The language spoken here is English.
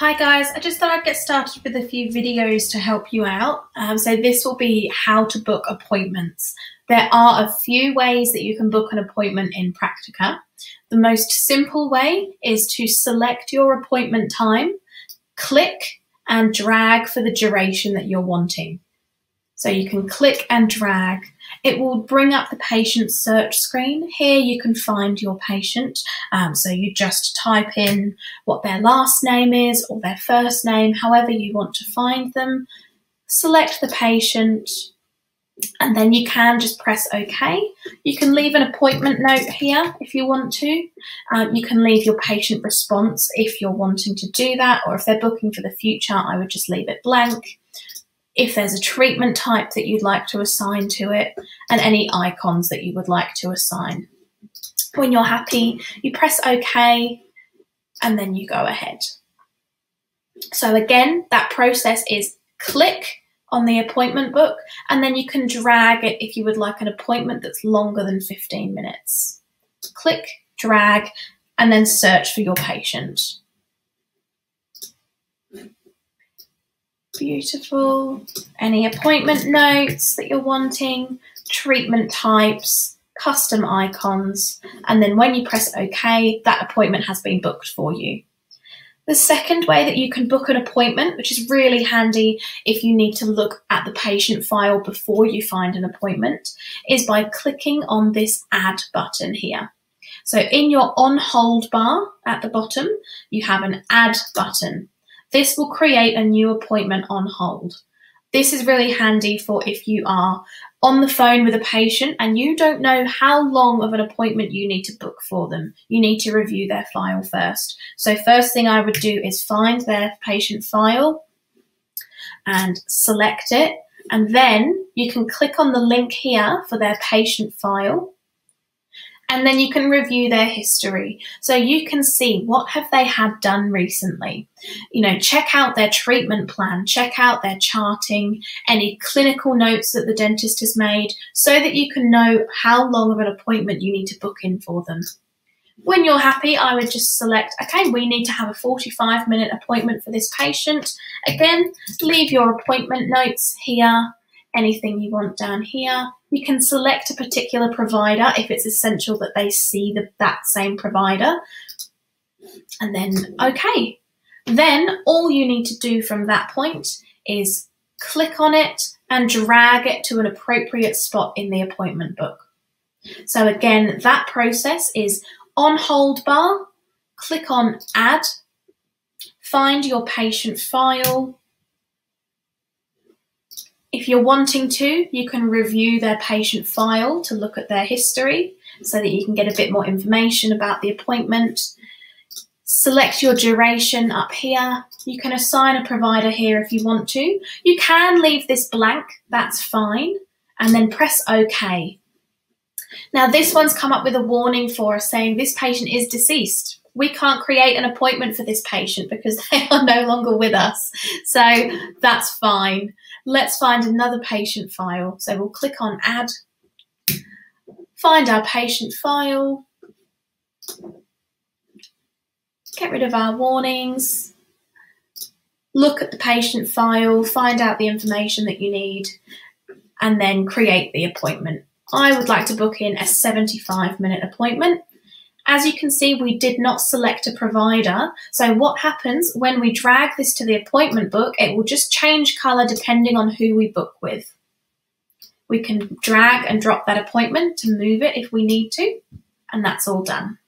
Hi guys, I just thought I'd get started with a few videos to help you out. Um, so this will be how to book appointments. There are a few ways that you can book an appointment in Praktika. The most simple way is to select your appointment time, click and drag for the duration that you're wanting. So you can click and drag. It will bring up the patient search screen. Here you can find your patient. Um, so you just type in what their last name is or their first name, however you want to find them. Select the patient and then you can just press OK. You can leave an appointment note here if you want to. Um, you can leave your patient response if you're wanting to do that, or if they're booking for the future, I would just leave it blank if there's a treatment type that you'd like to assign to it, and any icons that you would like to assign. When you're happy, you press OK and then you go ahead. So again, that process is click on the appointment book and then you can drag it if you would like an appointment that's longer than 15 minutes. Click, drag, and then search for your patient. Beautiful. Any appointment notes that you're wanting, treatment types, custom icons, and then when you press OK, that appointment has been booked for you. The second way that you can book an appointment, which is really handy if you need to look at the patient file before you find an appointment, is by clicking on this Add button here. So in your on hold bar at the bottom, you have an Add button. This will create a new appointment on hold. This is really handy for if you are on the phone with a patient and you don't know how long of an appointment you need to book for them. You need to review their file first. So first thing I would do is find their patient file and select it. And then you can click on the link here for their patient file and then you can review their history. So you can see what have they had done recently. You know check out their treatment plan check out their charting any clinical notes that the dentist has made so that you can know how long of an appointment you need to book in for them. When you're happy, I would just select, okay, we need to have a 45 minute appointment for this patient. Again, leave your appointment notes here anything you want down here. You can select a particular provider if it's essential that they see the, that same provider. And then, okay. Then all you need to do from that point is click on it and drag it to an appropriate spot in the appointment book. So again, that process is on hold bar, click on add, find your patient file, if you're wanting to, you can review their patient file to look at their history so that you can get a bit more information about the appointment. Select your duration up here. You can assign a provider here if you want to. You can leave this blank, that's fine, and then press OK. Now, this one's come up with a warning for us saying this patient is deceased we can't create an appointment for this patient because they are no longer with us. So that's fine. Let's find another patient file. So we'll click on add, find our patient file, get rid of our warnings, look at the patient file, find out the information that you need, and then create the appointment. I would like to book in a 75 minute appointment. As you can see, we did not select a provider. So what happens when we drag this to the appointment book, it will just change color depending on who we book with. We can drag and drop that appointment to move it if we need to, and that's all done.